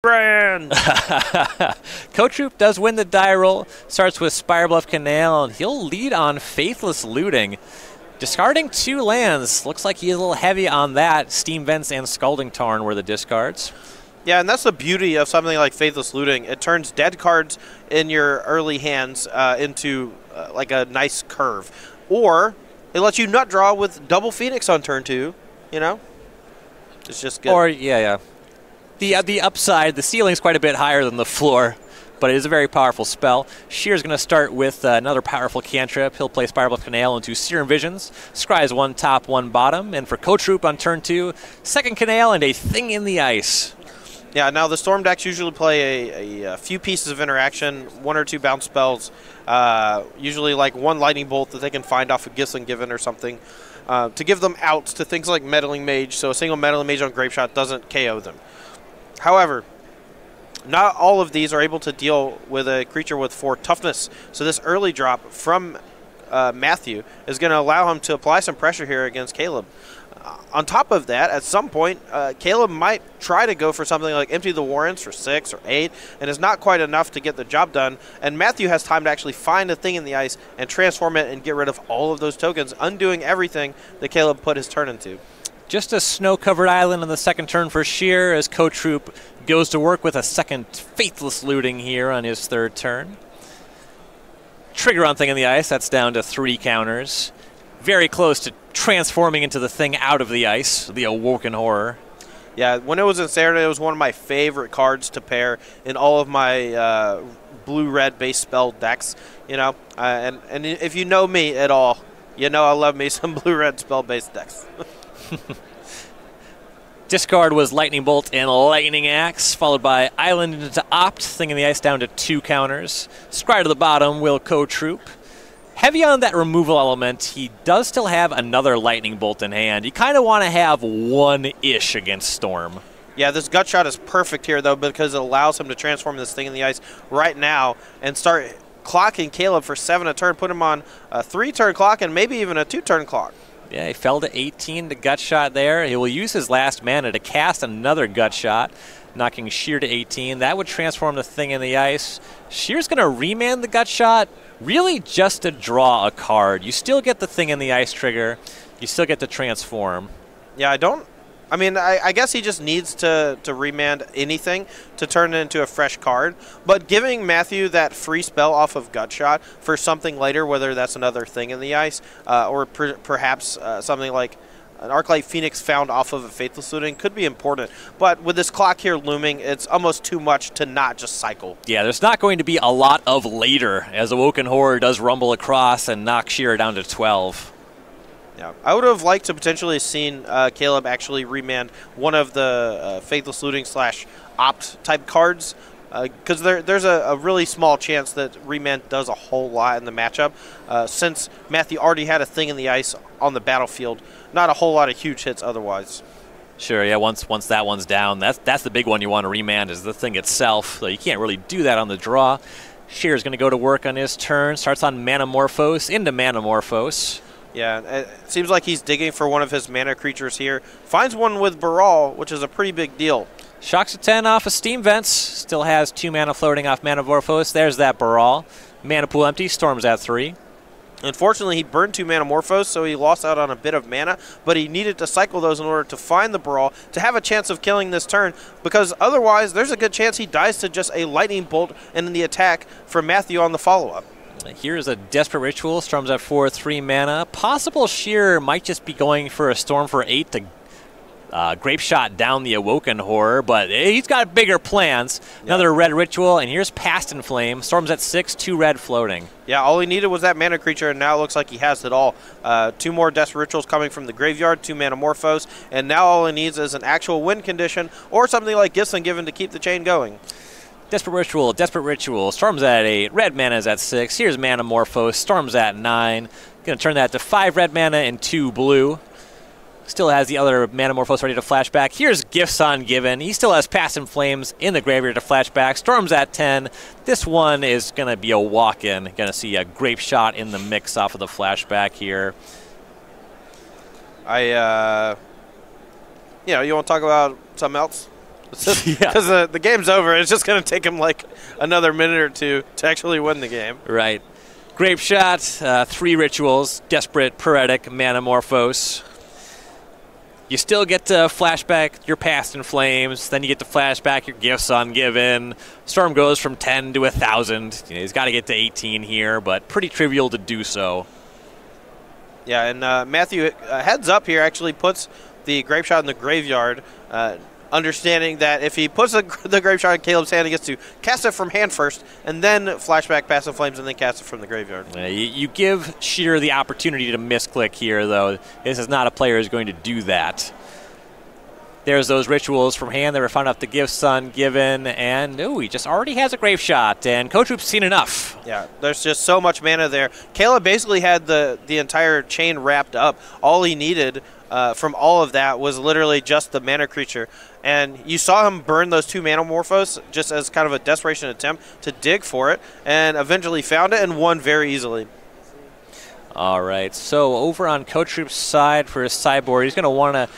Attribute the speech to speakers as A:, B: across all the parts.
A: Brand.
B: Cotrupe does win the die roll. Starts with Spire Spirebluff Canal, and he'll lead on Faithless Looting. Discarding two lands. Looks like he's a little heavy on that. Steam Vents and Scalding Tarn were the discards.
A: Yeah, and that's the beauty of something like Faithless Looting. It turns dead cards in your early hands uh, into uh, like a nice curve. Or it lets you nut draw with double Phoenix on turn two, you know? It's just good.
B: Or, yeah, yeah. The, uh, the upside, the ceiling's quite a bit higher than the floor, but it is a very powerful spell. Shear's going to start with uh, another powerful cantrip. He'll play Spiral Spirebluff Canal into Serum Visions. Scry's one top, one bottom. And for Cotrupe on turn two, second Canal and a Thing in the Ice.
A: Yeah, now the Storm decks usually play a, a, a, few pieces of interaction, one or two bounce spells, uh, usually like one Lightning Bolt that they can find off of Gifts Ungiven or something, uh, to give them outs to things like Meddling Mage, so a single Meddling Mage on Grapeshot doesn't KO them. However, not all of these are able to deal with a creature with 4 toughness. So this early drop from uh, Matthew is going to allow him to apply some pressure here against Caleb. Uh, on top of that, at some point, uh, Caleb might try to go for something like Empty the Warrens for 6 or 8, and it's not quite enough to get the job done. And Matthew has time to actually find a thing in the ice and transform it and get rid of all of those tokens, undoing everything that Caleb put his turn into.
B: Just a snow-covered island on the second turn for Shear as Cotrupe goes to work with a second Faithless Looting here on his third turn. Trigger on Thing in the Ice, that's down to three counters. Very close to transforming into the thing out of the ice, the Awoken Horror.
A: Yeah, when it was in Standard, it was one of my favorite cards to pair in all of my uh, blue-red base spell decks. You know, uh, and and if you know me at all, you know I love me some blue-red spell-based decks.
B: Discard was Lightning Bolt and Lightning Axe, followed by Island into Opt, Thing in the Ice down to two counters. Scry to the bottom, will Cotrupe. Heavy on that removal element, he does still have another Lightning Bolt in hand. You kind of want to have one-ish against Storm.
A: Yeah, this gut shot is perfect here, though, because it allows him to transform this thing in the ice right now and start clocking Caleb for seven a turn, put him on a three-turn clock and maybe even a two-turn clock.
B: Yeah, he fell to 18 to gut shot there. He will use his last mana to cast another gut shot, knocking Shear to 18. That would transform the thing in the ice. Shear's going to remand the gut shot, really just to draw a card. You still get the thing in the ice trigger. You still get to transform.
A: Yeah, I don't I mean, I, I, guess he just needs to, to remand anything to turn it into a fresh card. But giving Matthew that free spell off of Gutshot for something later, whether that's another thing in the ice, uh, or per, perhaps uh, something like an Arclight Phoenix found off of a Faithless Looting could be important. But with this clock here looming, it's almost too much to not just cycle.
B: Yeah, there's not going to be a lot of later as Awoken Horror does rumble across and knock Shear down to 12.
A: Yeah, I would have liked to potentially seen uh, Caleb actually remand one of the uh, Faithless Looting slash Opt type cards because uh, there, there's a, a, really small chance that remand does a whole lot in the matchup. Uh, since Matthew already had a thing in the ice on the battlefield, not a whole lot of huge hits otherwise.
B: Sure, yeah. Once once that one's down, that's that's the big one you want to remand is the thing itself. So you can't really do that on the draw. Shear's going to go to work on his turn. Starts on Manamorphose into Manamorphose.
A: Yeah, it seems like he's digging for one of his mana creatures here. Finds one with Baral, which is a pretty big deal.
B: Shocks a 10 off of Steam Vents. Still has two mana floating off Manamorphose. There's that Baral. Mana pool empty. Storm's at three.
A: Unfortunately, he burned two Manamorphose, so he lost out on a bit of mana, but he needed to cycle those in order to find the Baral to have a chance of killing this turn, because otherwise there's a good chance he dies to just a Lightning Bolt and then the attack from Matthew on the follow-up.
B: Here's a Desperate Ritual. Storm's at 4, 3 mana. Possible Shear might just be going for a Storm for 8 to uh, Grape Shot down the Awoken Horror, but he's got bigger plans. Another red ritual, and here's Past in Flame. Storm's at six, two red floating.
A: Yeah, all he needed was that mana creature, and now it looks like he has it all. Uh, two more Desperate Rituals coming from the graveyard, two Manamorphose, and now all he needs is an actual win condition or something like Gifts Ungiven to keep the chain going.
B: Desperate Ritual, Desperate Ritual. Storm's at 8. Red mana is at 6. Here's Manamorphose. Storm's at 9. Going to turn that to 5 red mana and 2 blue. Still has the other Manamorphose ready to flashback. Here's Gifts Ungiven. He still has Past in Flames in the graveyard to flashback. Storm's at 10. This one is going to be a walk-in. Going to see a Grape Shot in the mix off of the flashback here.
A: I, uh, you know, you want to talk about something else? because the, the game's over. It's just going to take him like another minute or two to actually win the game.
B: Right. Grape shot, uh, three rituals, desperate, pyretic, manamorphose. You still get to flashback your past in flames. Then you get to flashback your gifts ungiven. Storm goes from 10 to 1,000. You know, he's got to get to 18 here, but pretty trivial to do so.
A: Yeah, and uh, Matthew uh, heads up here actually puts the grape shot in the graveyard. Understanding that if he puts the, the grape shot in Caleb's hand, he gets to cast it from hand first, and then flashback Past in Flames, and then cast it from the graveyard.
B: Uh, you, you, give Sheer the opportunity to misclick here, though. This is not a player who's going to do that. There's those rituals from hand that were found off the gifts ungiven, and ooh, he just already has a grape shot, and Cotrupe's seen enough.
A: Yeah, there's just so much mana there. Caleb basically had the the entire chain wrapped up. All he needed uh, from all of that was literally just the mana creature. And you saw him burn those two Manamorphose just as kind of a desperation attempt to dig for it, and eventually found it and won very easily.
B: All right, so over on Cotrupe's side for his sideboard, he's going to want to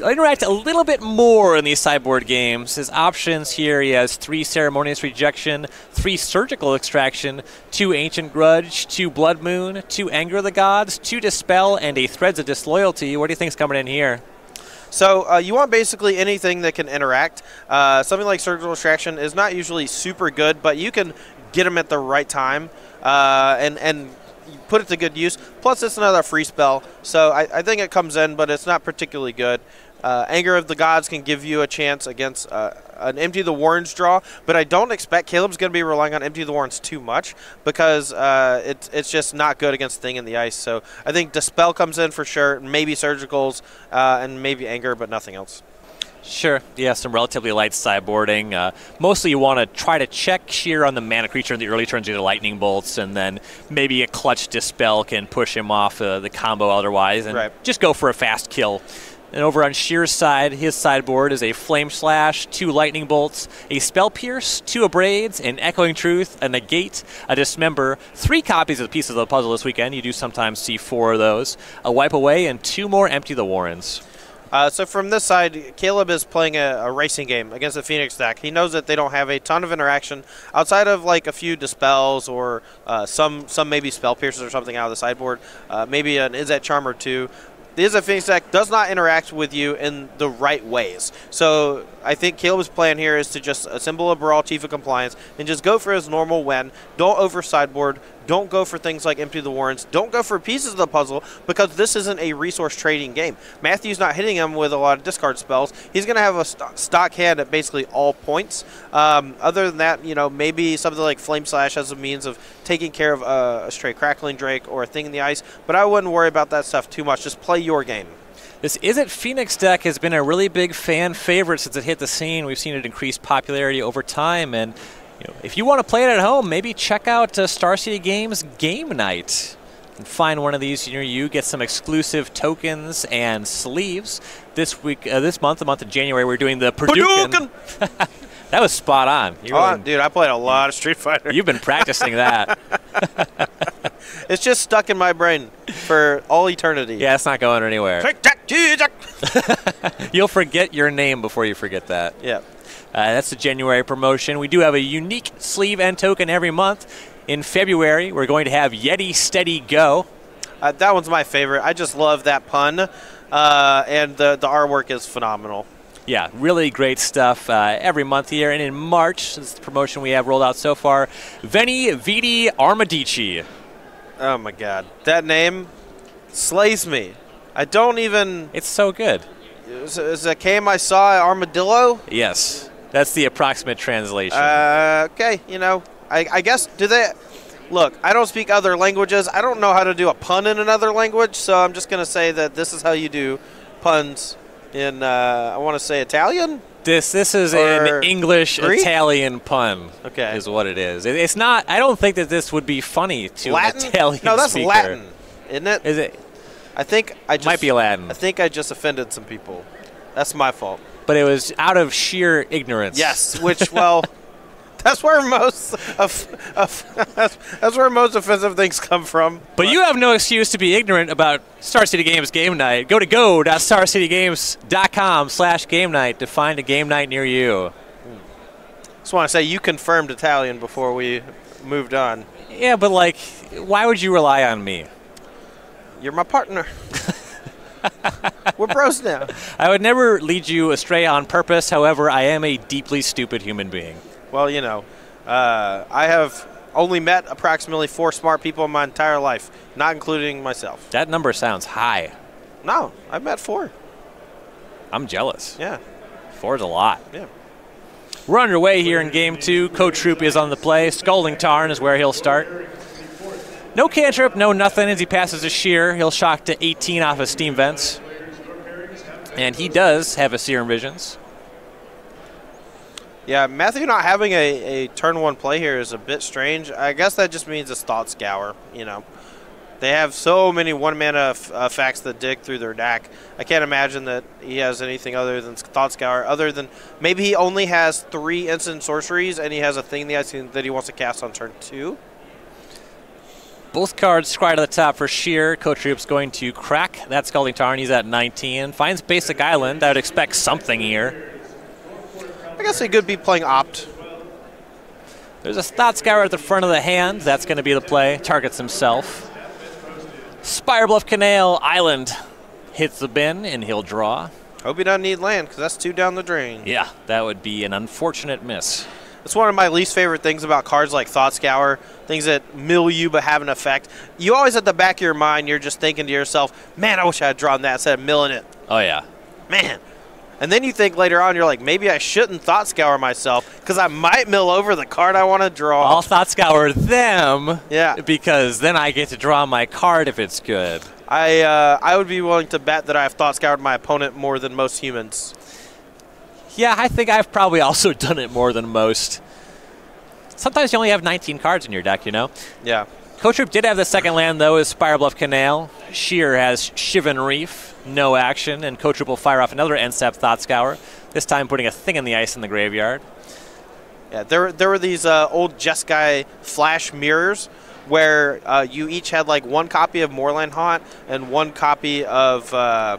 B: interact a little bit more in these sideboard games. His options here, he has three Ceremonious Rejection, three Surgical Extraction, two Ancient Grudge, two Blood Moon, two Anger of the Gods, two Dispel, and a Threads of Disloyalty. What do you think's coming in here?
A: So uh, you want basically anything that can interact. Uh, something like Surgical Extraction is not usually super good, but you can get them at the right time uh, and and put it to good use. Plus, it's another free spell, so I, I think it comes in, but it's not particularly good. Uh, Anger of the Gods can give you a chance against uh, an Empty the Warrens draw, but I don't expect Caleb's going to be relying on Empty the Warrens too much because uh, it's, it's just not good against Thing in the Ice. So I think Dispel comes in for sure, maybe Surgicals, uh, and maybe Anger, but nothing else.
B: Sure. Yeah, some relatively light sideboarding. Uh, mostly you want to try to check sheer on the mana creature in the early turns, either lightning bolts, and then maybe a clutch dispel can push him off uh, the combo otherwise, and
A: right.
B: just go for a fast kill. And over on Sheer's side, his sideboard is a Flame Slash, two Lightning Bolts, a Spell Pierce, two Abrades, an Echoing Truth, a Negate, a Dismember, three copies of the pieces of the puzzle this weekend. You do sometimes see four of those. A Wipe Away, and two more Empty the Warrens.
A: Uh, so from this side, Caleb is playing a, a, racing game against the Phoenix deck. He knows that they don't have a ton of interaction outside of like a few dispels or uh, some some maybe spell pierces or something out of the sideboard. Uh, maybe an Izzet Charm or two the Izzet Phoenix deck does not interact with you in the right ways. So I think Caleb's plan here is to just assemble a Baral Chief of Compliance and just go for his normal win. Don't over sideboard. Don't go for things like Empty the Warrens. Don't go for pieces of the puzzle because this isn't a resource trading game. Matthew's not hitting him with a lot of discard spells. He's going to have a st stock hand at basically all points. Um, other than that, you know, maybe something like Flame Slash as a means of taking care of uh, a stray Crackling Drake or a Thing in the Ice, but I wouldn't worry about that stuff too much. Just play your game.
B: This Izzet Phoenix deck has been a really big fan favorite since it hit the scene. We've seen it increase popularity over time, and you know, if you want to play it at home, maybe check out uh, Star City Games Game Night. And find one of these near you. Get some exclusive tokens and sleeves. This week, uh, this month, the month of January, we're doing the Purdue. that was spot on.
A: You oh, really, dude, I played a lot of Street Fighter.
B: You've been practicing that.
A: it's just stuck in my brain for all eternity.
B: Yeah, it's not going anywhere. You'll forget your name before you forget that.
A: Yeah.
B: Uh, that's the January promotion. We do have a unique sleeve and token every month. In February, we're going to have Yeti Steady Go.
A: Uh, that one's my favorite. I just love that pun, uh, and the, the artwork is phenomenal.
B: Yeah, really great stuff uh, every month here. And in March, this is the promotion we have rolled out so far, Veni Vidi Armadici.
A: Oh my god. That name slays me. I don't even.
B: It's so good.
A: Is, is a game I saw Armadillo?
B: Yes. That's the approximate translation.
A: Uh, okay, you know, I, I guess do they? Look, I don't speak other languages. I don't know how to do a pun in another language, so I'm just going to say that this is how you do puns in. Uh, I want to say Italian.
B: This this is an English
A: Greek?
B: Italian pun.
A: Okay,
B: is what it is. It, it's not. I don't think that this would be funny to
A: Latin?
B: an Italian.
A: No, that's
B: speaker.
A: Latin, isn't it?
B: Is it?
A: I think I just,
B: might be Latin.
A: I think I just offended some people. That's my fault
B: but it was out of sheer ignorance.
A: Yes, which well, That's where most of, of that's, that's where most offensive things come from.
B: But you have no excuse to be ignorant about Star City Games game night. Go to go.starcitygames.com slash game night to find a game night near you. Hmm.
A: Just want to say you confirmed Italian before we moved on.
B: Yeah, but like, why would you rely on me?
A: You're my partner. We're bros now.
B: I would never lead you astray on purpose. However, I am a deeply stupid human being.
A: Well, you know, uh, I have only met approximately four smart people in my entire life, not including myself.
B: That number sounds high.
A: No, I've met four.
B: I'm jealous.
A: Yeah,
B: Four's a lot.
A: yeah.
B: We're underway here in game two. Cotrupe is on the play. Scalding Tarn is where he'll start. No cantrip, no nothing as he passes a shear. He'll shock to 18 off of Steam Vents. And he does have a Serum Visions.
A: Yeah, Matthew not having a, a turn one play here is a bit strange. I guess that just means it's Thought Scour, you know. They have so many one mana uh, f- uh, effects that dig through their deck. I can't imagine that he has anything other than Thought Scour, other than maybe he only has three instant sorceries and he has a thing that he wants to cast on turn two.
B: Both cards scry to the top for sheer. Cotrupe's going to crack that Scalding Tarn. He's at 19. Finds Basic Island. I would expect something here.
A: I guess he could be playing Opt.
B: There's a Thought Scour at the front of the hand. That's going to be the play. Targets himself. Spire Bluff Canal Island hits the bin, and he'll draw.
A: Hope he doesn't need land because that's two down the drain.
B: Yeah, that would be an unfortunate miss.
A: It's one of my least favorite things about cards like Thought Scour, things that mill you but have an effect. You always at the back of your mind, you're just thinking to yourself, man, I wish I had drawn that instead of milling it.
B: Oh, yeah.
A: Man. And then you think later on, you're like, maybe I shouldn't Thought Scour myself because I might mill over the card I want to draw.
B: I'll Thought Scour them
A: Yeah.
B: because then I get to draw my card if it's good.
A: I, uh, I would be willing to bet that I've Thought Scoured my opponent more than most humans.
B: Yeah, I think I've probably also done it more than most. Sometimes you only have 19 cards in your deck, you know?
A: Yeah.
B: Coach did have the second land, though, is Spirebluff Canal. Sheer has Shivan Reef, no action, and Coach will fire off another NSEP Thought Scour, this time putting a thing in the ice in the graveyard.
A: Yeah, there, there were these uh, old Jeskai flash mirrors where uh, you each had like one copy of Moorland Haunt and one copy of uh,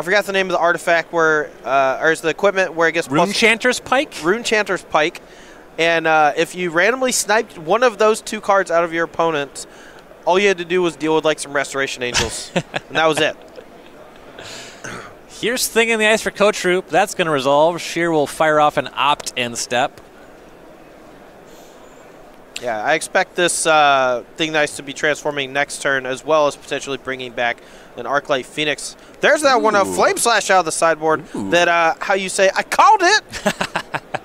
A: I forgot the name of the artifact where uh, or is the equipment where it gets
B: Rune Chanter's Pike?
A: Rune Chanter's Pike, and uh, if you randomly sniped one of those two cards out of your opponent, all you had to do was deal with like some Restoration Angels, and that was it.
B: Here's Thing in the Ice for Cotrupe. That's going to resolve. Sheer will fire off an opt in step.
A: Yeah, I expect this uh, thing nice to be transforming next turn, as well as potentially bringing back an Arclight Phoenix. There's that one, a Flame Slash out of the sideboard.
B: Ooh.
A: That uh, how you say I called it.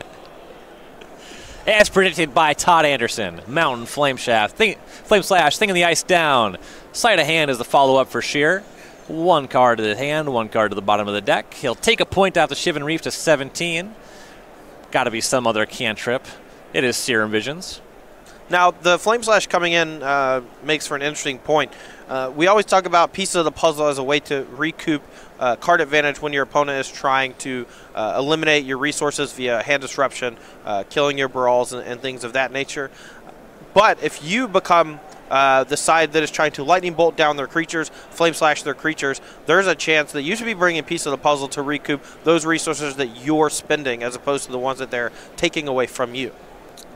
B: As predicted by Todd Anderson, Mountain Flame Slash, thing, Flame Slash, Thing in the Ice down. Sleight of Hand is the follow up for Sheer. One card to the hand, one card to the bottom of the deck. He'll take a point off the Shivan Reef to 17. Got to be some other cantrip. It is Serum Visions.
A: Now, the Flame Slash coming in uh, makes for an interesting point. Uh, we always talk about pieces of the puzzle as a way to recoup uh, card advantage when your opponent is trying to uh, eliminate your resources via hand disruption, uh, killing your Barals, and, and things of that nature. But if you become uh, the side that is trying to lightning bolt down their creatures, flame slash their creatures, there's a chance that you should be bringing a piece of the puzzle to recoup those resources that you're spending as opposed to the ones that they're taking away from you.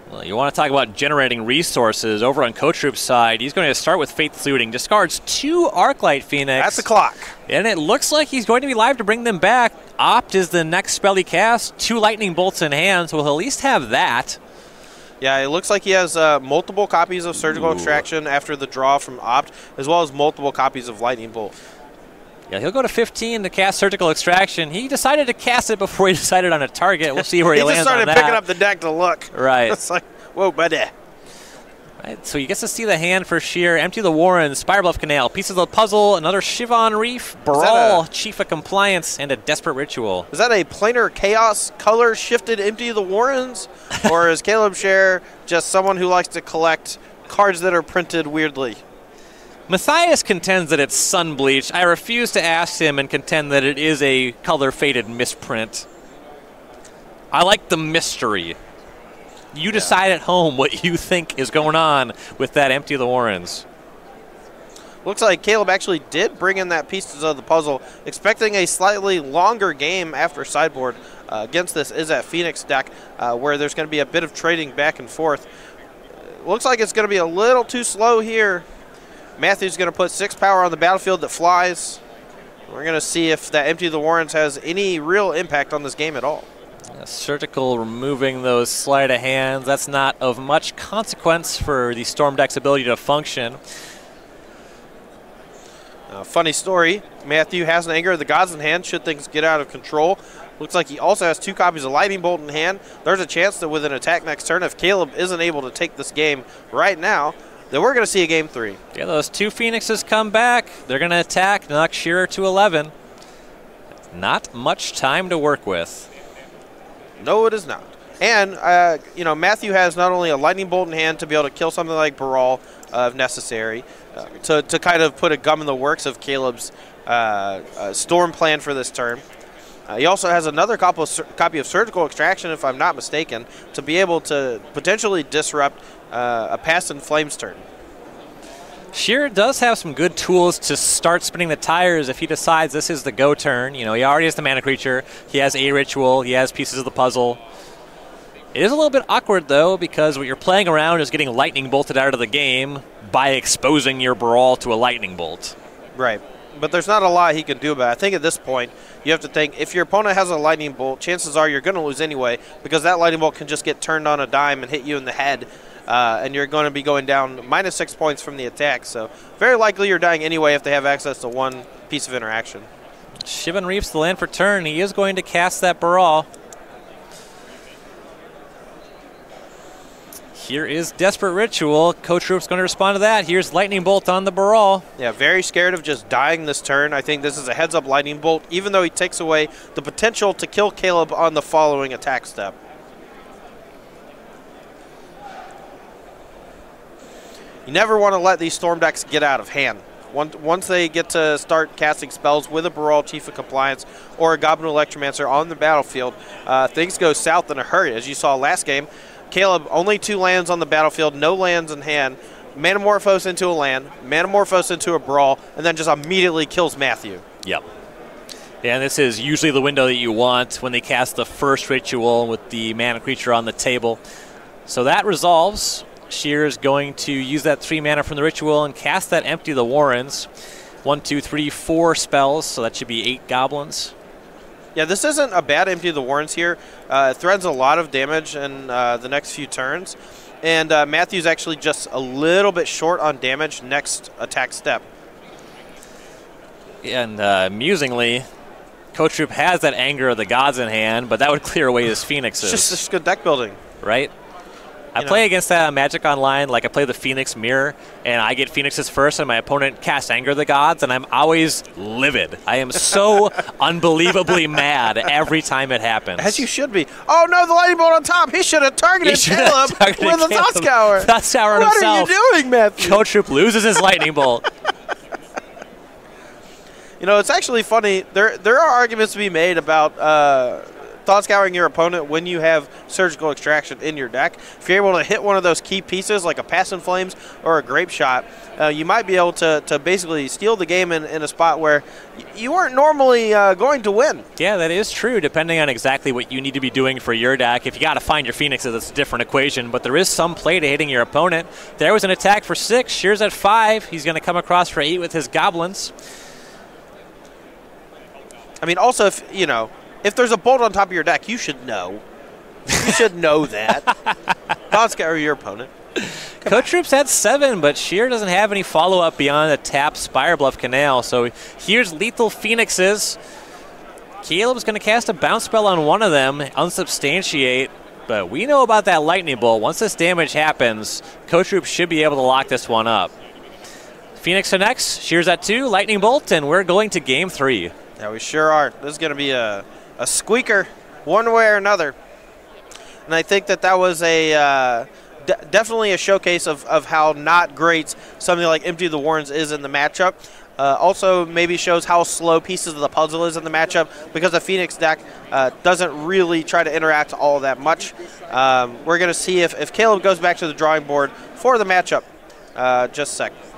B: Well, you want to talk about generating resources over on Cotrupe's side. He's going to start with Faith Looting. Discards two Arclight Phoenix.
A: That's the clock.
B: And it looks like he's going to be live to bring them back. Opt is the next spell he casts. Two lightning bolts in hand, so we'll at least have that.
A: Yeah, it looks like he has uh, multiple copies of Surgical
B: Ooh.
A: Extraction after the draw from Opt, as well as multiple copies of Lightning Bolt.
B: Yeah, he'll go to 15 to cast Surgical Extraction. He decided to cast it before he decided on a target. We'll see where he,
A: he just
B: lands
A: started
B: on that.
A: picking up the deck to look.
B: right.
A: It's like, whoa, buddy.
B: right. So you get to see the hand for sheer. Empty the Warren, Spirebluff Canal, pieces of the puzzle, another Shivan Reef, Baral, Chief of Compliance, and a Desperate Ritual.
A: Is that a planar chaos color shifted empty the Warrens? or is Caleb Share just someone who likes to collect cards that are printed weirdly?
B: Matthias contends that it's sun bleached. I refuse to ask him and contend that it is a color faded misprint. I like the mystery. You decide at home what you think is going on with that empty of the Warrens.
A: Looks like Caleb actually did bring in that pieces of the puzzle, expecting a slightly longer game after sideboard uh, against this Izzet Phoenix deck, uh, where there's going to be a bit of trading back and forth. looks like it's going to be a little too slow here. Matthew's going to put six power on the battlefield that flies. We're going to see if that Empty the Warrens has any real impact on this game at all.
B: Yeah, surgical removing those sleight of hands. That's not of much consequence for the Storm deck's ability to function.
A: Uh, funny story, Matthew has an Anger of the Gods in hand should things get out of control. Looks like he also has two copies of Lightning Bolt in hand. There's a chance that with an attack next turn, if Caleb isn't able to take this game right now, then we're going to see a game three.
B: Yeah, those two Phoenixes come back. They're going to attack, knock Scherer to 11. Not much time to work with.
A: No, it is not. And, uh, you know, Matthew has not only a Lightning Bolt in hand to be able to kill something like Baral uh, if necessary, uh, to, to kind of put a gum in the works of Caleb's uh, uh, storm plan for this turn. Uh, he also has another copy of, copy of Surgical Extraction, if I'm not mistaken, to be able to potentially disrupt Uh, a Past in Flames turn.
B: Scherer does have some good tools to start spinning the tires if he decides this is the go turn. You know, he already has the mana creature, he has a ritual, he has pieces of the puzzle. It is a little bit awkward, though, because what you're playing around is getting lightning bolted out of the game by exposing your Baral to a lightning bolt.
A: Right. But there's not a lot he can do about it. I think at this point, you have to think if your opponent has a lightning bolt, chances are you're going to lose anyway because that lightning bolt can just get turned on a dime and hit you in the head. Uh, and you're going to be going down minus six points from the attack. So very likely you're dying anyway if they have access to one piece of interaction.
B: Shivan Reef's the land for turn. He is going to cast that Baral. Here is Desperate Ritual. Cotrupe's going to respond to that. Here's Lightning Bolt on the Baral.
A: Yeah, very scared of just dying this turn. I think this is a heads up Lightning Bolt, even though he takes away the potential to kill Caleb on the following attack step. You never want to let these Storm decks get out of hand. Once they get to start casting spells with a Baral Chief of Compliance or a Goblin Electromancer on the battlefield, uh, things go south in a hurry. As you saw last game, Caleb, only two lands on the battlefield, no lands in hand. Manamorphose into a land, Manamorphose into a Baral, and then just immediately kills Matthew.
B: Yep. And this is usually the window that you want when they cast the first ritual with the mana creature on the table. So that resolves. Sheer is going to use that three mana from the ritual and cast that Empty the Warrens. One, two, three, four spells, so that should be eight goblins.
A: Yeah, this isn't a bad empty of the Warrens here. Uh, it threatens a lot of damage in uh, the next few turns. And uh, Matthew's actually just a little bit short on damage next attack step.
B: And uh, amusingly, Cotrupe has that Anger of the Gods in hand, but that would clear away his Phoenixes.
A: It's just, just good deck building.
B: Right? I play against that Magic Online, like I play the Phoenix Mirror, and I get Phoenixes first, and my opponent casts Anger the Gods, and I'm always livid. I am so unbelievably mad every time it happens.
A: As you should be. Oh no, the lightning bolt on top. He should have targeted Caleb targeted with a Thought Scour.
B: Thought Scour
A: what
B: himself.
A: What are you doing, Matthew?
B: Cotrupe loses his lightning bolt.
A: You know, it's actually funny. There, there are arguments to be made about uh, thought scouring your opponent when you have surgical extraction in your deck. If you're able to hit one of those key pieces like a Past in Flames or a grape shot, uh, you might be able to, to basically steal the game in, in a spot where you weren't normally uh, going to win.
B: Yeah, that is true, depending on exactly what you need to be doing for your deck. If you got to find your Phoenixes, it's a different equation, but there is some play to hitting your opponent. There was an attack for six. Shears at five. He's going to come across for eight with his goblins.
A: I mean, also, if, you know, if there's a bolt on top of your deck, you should know. You should know that. Thought Scour your opponent.
B: Come Cotrupe's had seven, but Sheer doesn't have any follow up beyond a tap Spire Bluff Canal. So here's Lethal Phoenixes. Caleb's going to cast a bounce spell on one of them, unsubstantiate. But we know about that lightning bolt. Once this damage happens, Cotrupe should be able to lock this one up. Phoenix connects, Shears at two, lightning bolt, and we're going to game three.
A: Yeah, we sure are. This is going to be a a squeaker one way or another. And I think that that was a uh, definitely a showcase of, of how not great something like Empty the Warrens is in the matchup. Uh, also, maybe shows how slow pieces of the puzzle is in the matchup because the Phoenix deck uh, doesn't really try to interact all that much. Um, we're going to see if, if Caleb goes back to the drawing board for the matchup. Uh, just a sec.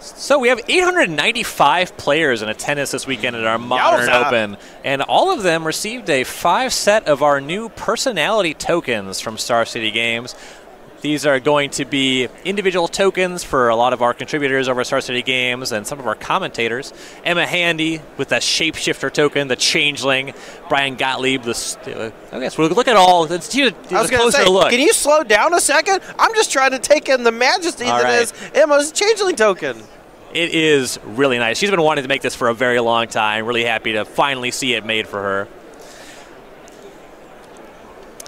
B: So we have 895 players in attendance this weekend at our Modern
A: Yowza.
B: Open, and all of them received a five set of our new personality tokens from Star City Games. These are going to be individual tokens for a lot of our contributors over Star City Games and some of our commentators. Emma Handy with that shapeshifter token, the Changeling. Brian Gottlieb, the. uh, I guess we'll look at all. Let's do a,
A: I was
B: a
A: going to
B: closer
A: say,
B: look.
A: can you slow down a second? I'm just trying to take in the majesty
B: All
A: that
B: right.
A: is Emma's changeling token.
B: It is really nice. She's been wanting to make this for a very long time. Really happy to finally see it made for her.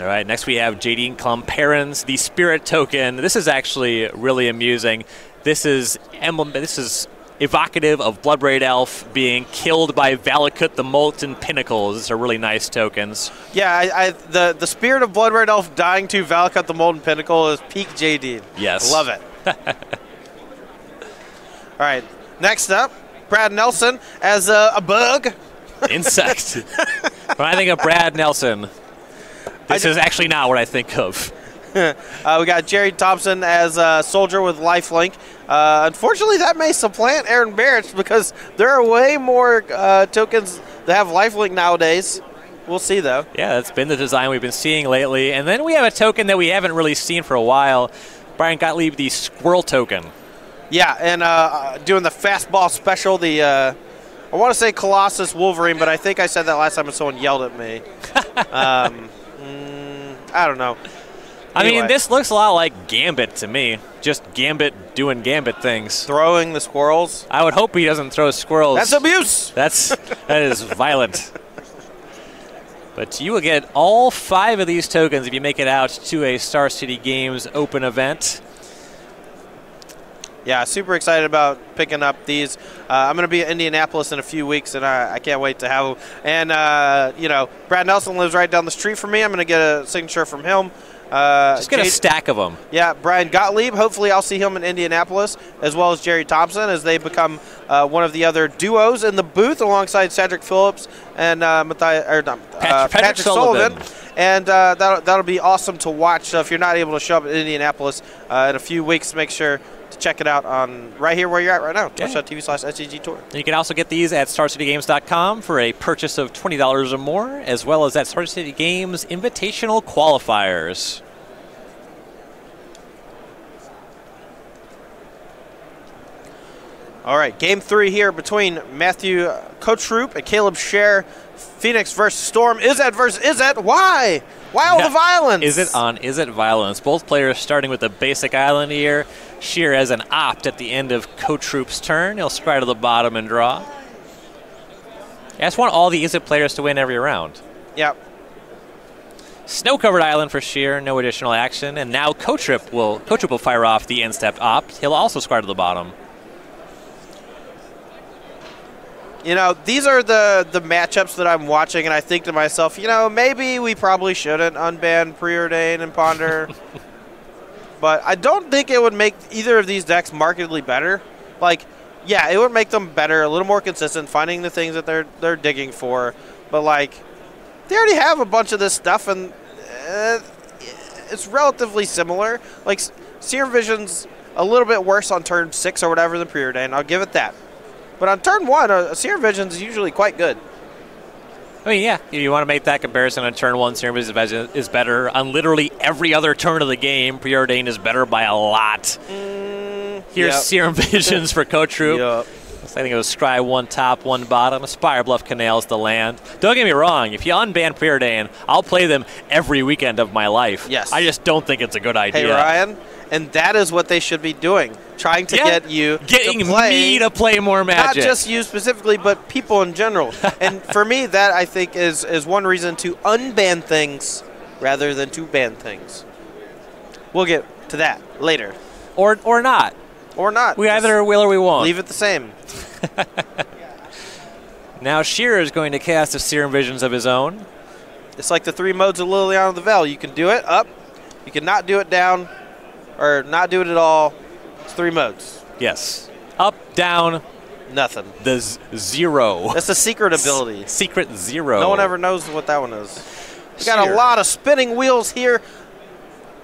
B: All right, next we have JD Clum Parents, the Spirit Token. This is actually really amusing. This is emblem. This is evocative of Bloodbraid Elf being killed by Valakut the Molten Pinnacles. These are really nice tokens.
A: Yeah, I, I, the the spirit of Bloodbraid Elf dying to Valakut the Molten Pinnacle is peak JD.
B: Yes.
A: Love it. All right, next up, Brad Nelson as a, a bug.
B: Insect. when I think of Brad Nelson, this is actually not what I think of.
A: Uh, we got Jerry Thompson as a soldier with lifelink. Uh, unfortunately, that may supplant Aaron Barrett because there are way more uh, tokens that have lifelink nowadays. We'll see though.
B: Yeah, that's been the design we've been seeing lately. And then we have a token that we haven't really seen for a while. Brian Gottlieb, the Squirrel token.
A: Yeah, and uh, doing the fastball special, the uh, I want to say Colossus Wolverine, but I think I said that last time and someone yelled at me. um, I don't know.
B: I mean, this looks a lot like Gambit to me. Just Gambit doing Gambit things.
A: Throwing the squirrels.
B: I would hope he doesn't throw squirrels.
A: That's abuse.
B: That's that is violent. But you will get all five of these tokens if you make it out to a Star City Games open event.
A: Yeah, super excited about picking up these. Uh, I'm going to be in Indianapolis in a few weeks, and I, I can't wait to have them. And, uh, you know, Brad Nelson lives right down the street from me. I'm going to get a signature from him. Uh,
B: Just get a stack of them.
A: Yeah, Brian Gottlieb. Hopefully, I'll see him in Indianapolis, as well as Jerry Thompson, as they become uh, one of the other duos in the booth alongside Cedric Phillips and uh, or, not, uh,
B: Patrick- Patrick Sullivan.
A: And uh, that'll, that'll be awesome to watch. So if you're not able to show up in Indianapolis uh, in a few weeks, make sure check it out on right here where you're at right now,
B: Yeah.
A: twitch.tv slash SCG Tour.
B: You can also get these at StarCityGames.com for a purchase of $20 or more, as well as at Star City Games Invitational Qualifiers.
A: All right, game three here between Matthew Cotrupe and Caleb Scher. Phoenix versus Storm. Izzet versus Izzet. Why? Why all
B: Yeah.
A: the violence?
B: Is it on Is It Violence? Both players starting with the basic island here. Sheer as an opt at the end of Cotrupe's turn. He'll scry to the bottom and draw. I just want all the Izzet players to win every round.
A: Yep.
B: Snow covered island for Sheer, no additional action. And now Cotrupe will Cotrupe will fire off the instep opt. He'll also scry to the bottom.
A: You know, these are the the matchups that I'm watching, and I think to myself, you know, maybe we probably shouldn't unban Preordain and Ponder. but I don't think it would make either of these decks markedly better. Like, yeah, it would make them better, a little more consistent, finding the things that they're they're digging for. But like, they already have a bunch of this stuff, and uh, it's relatively similar. Like, Seer Vision's a little bit worse on turn six or whatever than Preordain. I'll give it that. But on turn one, uh, a, a Seer Vision is usually quite good.
B: I mean, yeah, you want to make that comparison on turn one. Serum Vision is better on literally every other turn of the game. Preordained is better by a lot. Mm, Here's
A: yep.
B: Serum Visions for Cotrupe.
A: Yup.
B: I think it was Scry one top, one bottom. Spire Bluff Canals the land. Don't get me wrong. If you unban Preordain, I'll play them every weekend of my life.
A: Yes.
B: I just don't think it's a good idea.
A: Hey Ryan, and that is what they should be doing, trying to
B: Yeah,
A: get you
B: getting
A: to play,
B: me to play more magic.
A: not just you specifically, but people in general. and for me, that I think is is one reason to unban things rather than to ban things. We'll get to that later,
B: or or not.
A: Or not.
B: We
A: Just
B: either will or we won't.
A: leave it the same.
B: Now Scherer is going to cast a Serum Visions of his own.
A: It's like the three modes of Liliana of the Veil. You can do it up, you can not do it down, or not do it at all. It's three modes.
B: Yes. Up, down,
A: Nothing.
B: The z- zero.
A: That's a secret ability.
B: Secret zero.
A: No one ever knows what that one is. We got a lot of spinning wheels here.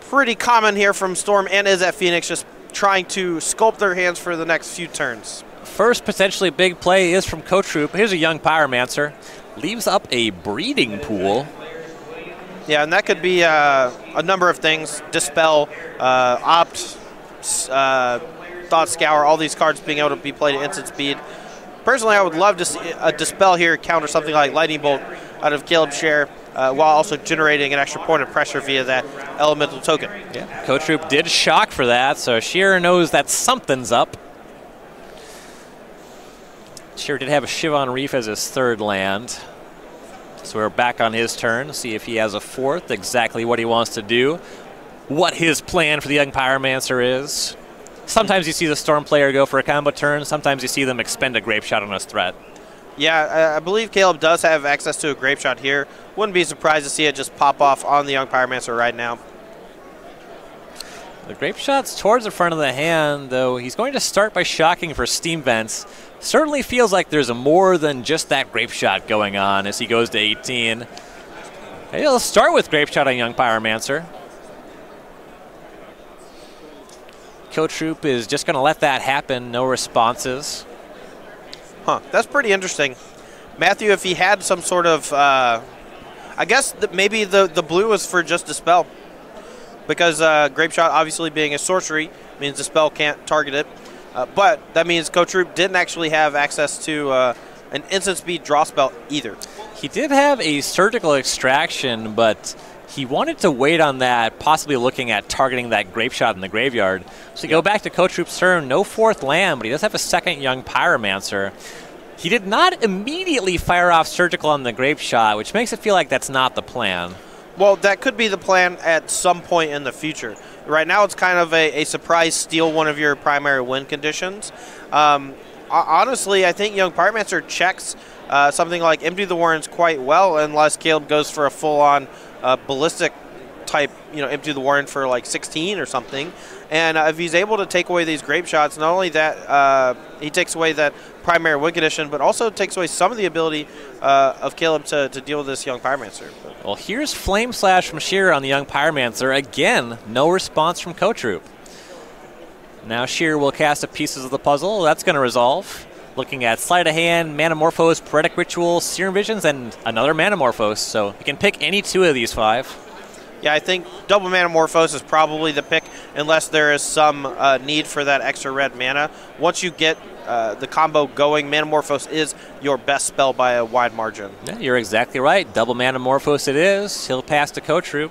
A: Pretty common here from Storm and Izzet Phoenix, just trying to sculpt their hands for the next few turns.
B: First potentially big play is from Cotrupe. Here's a young Pyromancer. Leaves up a breeding pool.
A: Yeah, and that could be uh, a number of things: dispel, uh, opt, uh, thought scour. All these cards being able to be played at instant speed. Personally, I would love to see a dispel here counter something like lightning bolt out of Caleb's share, uh, while also generating an extra point of pressure via that elemental token.
B: Yeah. Troop did shock for that, so Scherer knows that something's up. Scherer did have a Shivan Reef as his third land. So we're back on his turn. See if he has a fourth, exactly what he wants to do, what his plan for the young Pyromancer is. Sometimes you see the Storm player go for a combo turn, sometimes you see them expend a Grape Shot on his threat.
A: Yeah, I, believe Caleb does have access to a grape shot here. Wouldn't be surprised to see it just pop off on the young pyromancer right now.
B: The grape shot's towards the front of the hand, though he's going to start by shocking for steam vents. Certainly feels like there's more than just that grape shot going on as he goes to 18. He'll start with grape shot on young pyromancer. Cotrupe is just going to let that happen. No responses.
A: Huh, that's pretty interesting. Matthew, if he had some sort of, uh, I guess that maybe the, the blue was for just dispel. Because uh, Grape Shot, obviously being a sorcery, means the spell can't target it. Uh, but that means Cotrupe didn't actually have access to uh, an instant speed draw spell either.
B: He did have a surgical extraction, but he wanted to wait on that, possibly looking at targeting that grape shot in the graveyard. So you go back to Cotrupe's turn, no fourth land, but he does have a second young pyromancer. He did not immediately fire off surgical on the grape shot, which makes it feel like that's not the plan.
A: Well, that could be the plan at some point in the future. Right now, it's kind of a, a surprise steal one of your primary win conditions. Um, honestly, I think Young Pyromancer checks uh, something like Empty the Warrens quite well, unless Caleb goes for a full on uh, ballistic type, you know, Empty the Warren for like 16 or something. And uh, if he's able to take away these grape shots, not only that, uh, he takes away that primary win condition, but also takes away some of the ability uh, of Caleb to, to deal with this Young Pyromancer.
B: Well, here's Flame Slash from Scherer on the young pyromancer. Again, no response from Cotrupe. Now Scherer will cast a pieces of the puzzle. That's going to resolve. Looking at Sleight of Hand, Manamorphose, Pyretic Ritual, Serum Visions, and another Manamorphose. So you can pick any two of these five.
A: Yeah, I think double Manamorphose is probably the pick unless there is some uh, need for that extra red mana. Once you get uh, the combo going, Manamorphose is your best spell by a wide margin.
B: Yeah, you're exactly right. Double Manamorphose it is. He'll pass to Cotrupe.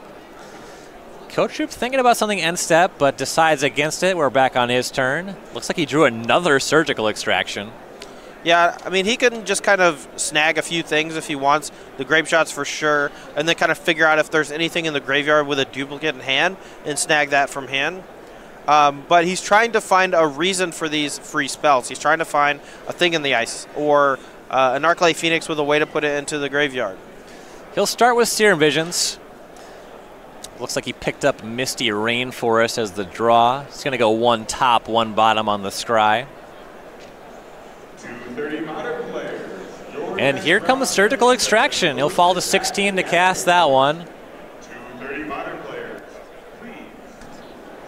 B: Coach Troop's thinking about something end step, but decides against it. We're back on his turn. Looks like he drew another Surgical Extraction.
A: Yeah, I mean, he can just kind of snag a few things if he wants. The grape shots for sure, and then kind of figure out if there's anything in the graveyard with a duplicate in hand and snag that from hand. Um, but he's trying to find a reason for these free spells. He's trying to find a thing in the ice or uh, an Arclight Phoenix with a way to put it into the graveyard.
B: He'll start with Serum Visions. Looks like he picked up Misty Rainforest as the draw. He's going to go one top, one bottom on the scry. And here comes Surgical Extraction. He'll fall to 16 to cast that one.
C: 230 modern players. Please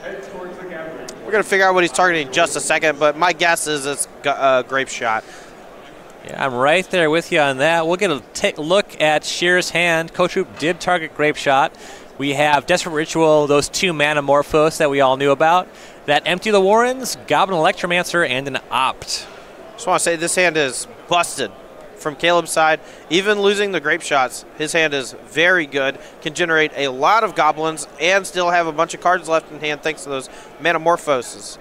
C: head towards the gathering.
A: We're going to figure out what he's targeting in just a second, but my guess is it's a uh, grape shot.
B: Yeah, I'm right there with you on that. We'll get a take look at Shear's hand. Cotrupe did target Grape Shot. We have Desperate Ritual, those two Manamorphose that we all knew about. That Empty the Warrens, Goblin Electromancer, and an Opt.
A: Just want to say this hand is busted from Caleb's side. Even losing the grape shots, his hand is very good. Can generate a lot of goblins and still have a bunch of cards left in hand thanks to those Manamorphoses.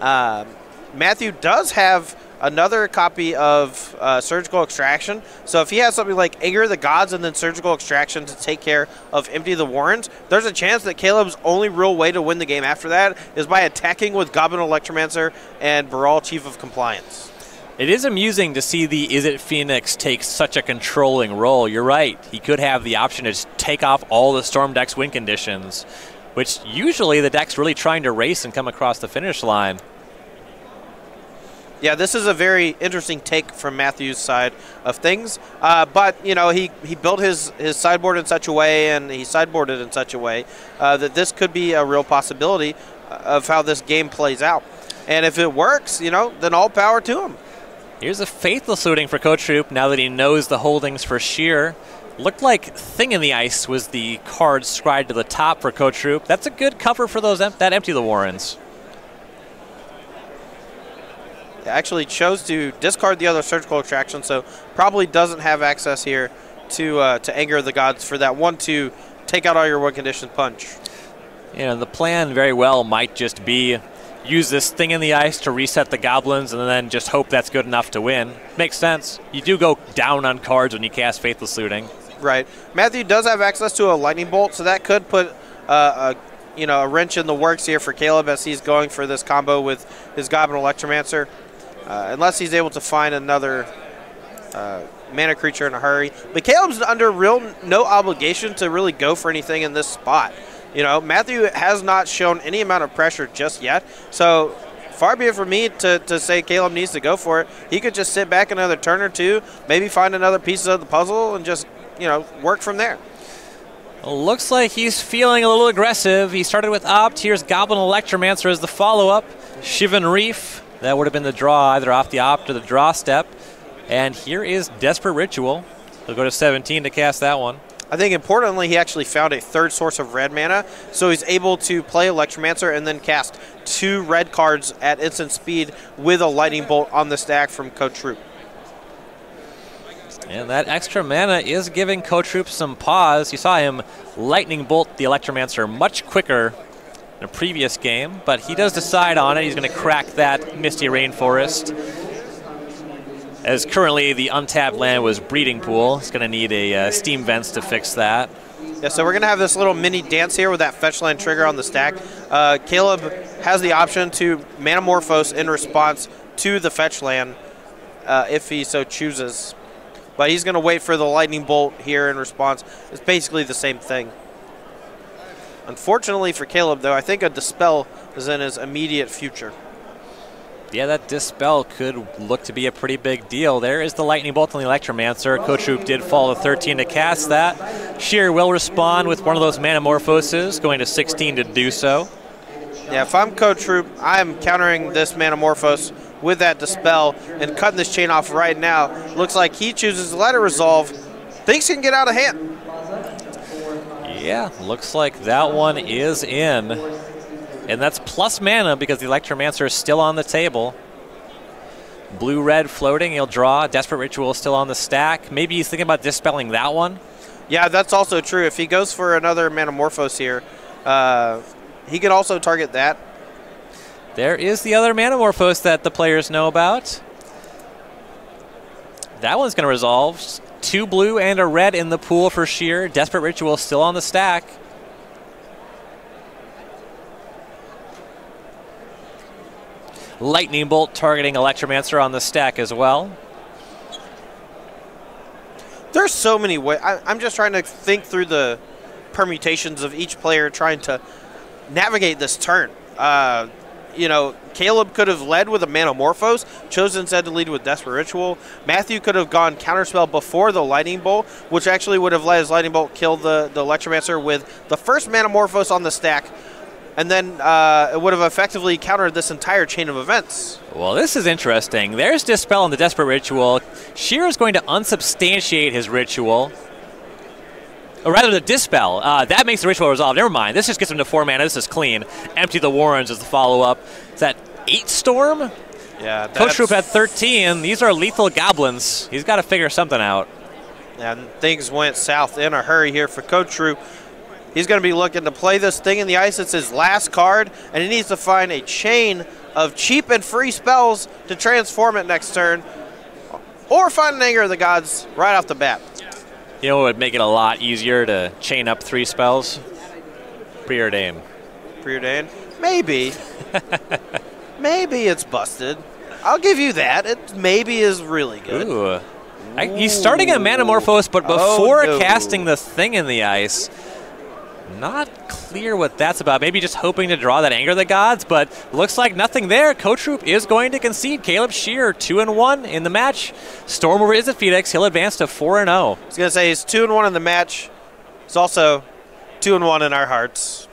A: Um, Matthew does have another copy of uh, Surgical Extraction. So if he has something like Anger of the Gods and then Surgical Extraction to take care of Empty the Warrens, there's a chance that Caleb's only real way to win the game after that is by attacking with Goblin Electromancer and Baral Chief of Compliance.
B: It is amusing to see the Izzet Phoenix take such a controlling role. You're right. He could have the option to take off all the Storm deck's win conditions, which usually the deck's really trying to race and come across the finish line.
A: Yeah, this is a very interesting take from Matthew's side of things. Uh, but you know, he, he built his, his sideboard in such a way, and he sideboarded in such a way uh, that this could be a real possibility uh, of how this game plays out. And if it works, you know, then all power to him.
B: Here's a faithless looting for Cotrupe now that he knows the holdings for Sheer. Looked like Thing in the Ice was the card scribed to the top for Cotrupe. That's a good cover for those em- that empty the Warrens.
A: actually chose to discard the other surgical extraction, so probably doesn't have access here to uh, to anger the gods for that one to take out all your win condition punch.
B: You know, the plan very well might just be use this thing in the ice to reset the goblins and then just hope that's good enough to win. Makes sense. You do go down on cards when you cast Faithless Looting.
A: Right. Matthew does have access to a lightning bolt, so that could put uh, a you know a wrench in the works here for Caleb as he's going for this combo with his Goblin Electromancer. Uh, unless he's able to find another uh, mana creature in a hurry. But Caleb's under real no obligation to really go for anything in this spot. You know, Matthew has not shown any amount of pressure just yet. So far be it from me to, to say Caleb needs to go for it. He could just sit back another turn or two, maybe find another piece of the puzzle and just, you know, work from there.
B: Looks like he's feeling a little aggressive. He started with Opt. Here's Goblin Electromancer as the follow up. Shivan Reef. That would have been the draw either off the Opt or the draw step. And here is Desperate Ritual. He'll go to 17 to cast that one.
A: I think importantly, he actually found a third source of red mana, so he's able to play Electromancer and then cast two red cards at instant speed with a Lightning Bolt on the stack from Cotrupe.
B: And that extra mana is giving Cotrupe some pause. You saw him Lightning Bolt the Electromancer much quicker in a previous game, but he does decide on it. He's going to crack that Misty Rainforest. As currently the untapped land was Breeding Pool. It's going to need a uh, Steam Vents to fix that.
A: Yeah, so we're going to have this little mini dance here with that fetch land trigger on the stack. Uh, Caleb has the option to Manamorphose in response to the fetch land uh, if he so chooses. But he's going to wait for the lightning bolt here in response. It's basically the same thing. Unfortunately for Caleb, though, I think a Dispel is in his immediate future.
B: Yeah, that Dispel could look to be a pretty big deal. There is the Lightning Bolt on the Electromancer. Cotrupe did fall to 13 to cast that. Scherer will respond with one of those Manamorphoses, going to 16 to do so.
A: Yeah, if I'm Cotrupe, I'm countering this Manamorphose with that Dispel and cutting this chain off right now. Looks like he chooses to let it resolve. Things can get out of hand.
B: Yeah, looks like that one is in. And that's plus mana because the Electromancer is still on the table. Blue red floating, he'll draw. Desperate Ritual is still on the stack. Maybe he's thinking about dispelling that one.
A: Yeah, that's also true. If he goes for another Manamorphose here, uh, he could also target that.
B: There is the other Manamorphose that the players know about. That one's going to resolve. Two blue and a red in the pool for Scherer. Desperate Ritual still on the stack. Lightning Bolt targeting Electromancer on the stack as well.
A: There's so many ways. I'm just trying to think through the permutations of each player trying to navigate this turn. Uh, you know, Caleb could have led with a Manamorphose, chose instead to lead with Desperate Ritual. Matthew could have gone Counterspell before the Lightning Bolt, which actually would have let his Lightning Bolt kill the, the Electromancer with the first Manamorphose on the stack, and then uh, it would have effectively countered this entire chain of events.
B: Well, this is interesting. There's Dispel on the Desperate Ritual. Scherer is going to unsubstantiate his ritual. Or rather, the Dispel. Uh, that makes the ritual resolve. Never mind. This just gets him to four mana. This is clean. Empty the Warrens as the follow up. Is that eight Storm?
A: Yeah,
B: Cotrupe at 13. These are lethal goblins. He's got to figure something out.
A: And things went south in a hurry here for Cotrupe. He's going to be looking to play this thing in the ice. It's his last card, and he needs to find a chain of cheap and free spells to transform it next turn, or find an Anger of the Gods right off the bat.
B: You know what would make it a lot easier to chain up three spells? Preordain.
A: Preordain? Maybe. maybe it's busted. I'll give you that. It maybe is really good.
B: Ooh. I, he's starting a Manamorphose, but oh, before
A: Oh, no.
B: casting the thing in the ice, not clear what that's about. Maybe just hoping to draw that anger of the gods, but looks like nothing there. Cotrupe is going to concede. Caleb Scherer, 2 and 1 in the match. Storm over Izzet Phoenix. He'll advance to 4 and 0.
A: I was gonna say he's two and one in the match. He's also two and one in our hearts.